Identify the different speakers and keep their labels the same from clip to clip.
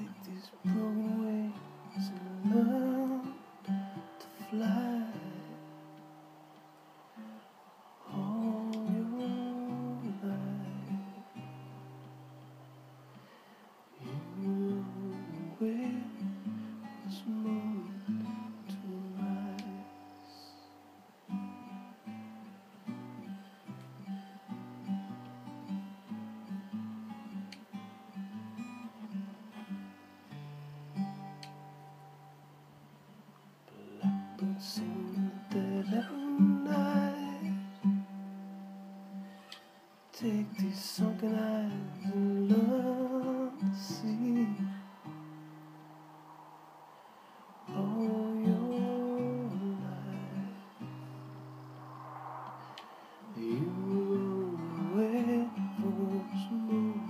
Speaker 1: take this broken way to love. Take these sunken eyes and look to see all oh, your life. You waiting for someone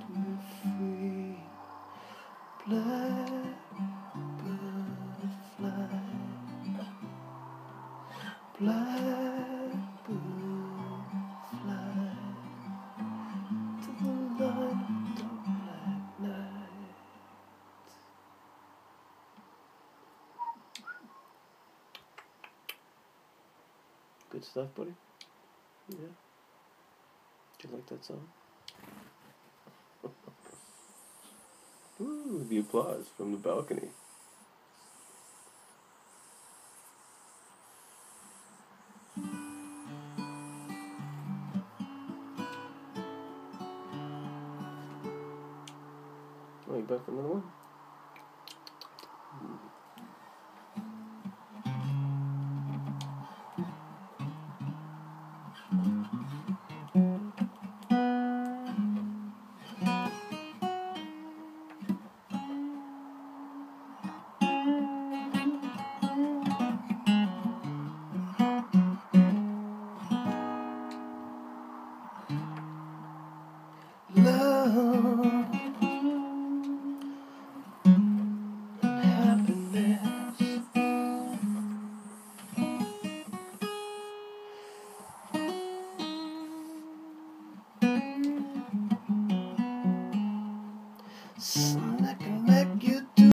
Speaker 1: to be free. Blackbird fly. Blackbird Good stuff, buddy. Yeah. Do you like that song? Ooh, the applause from the balcony. Oh, you back for another one? Love Something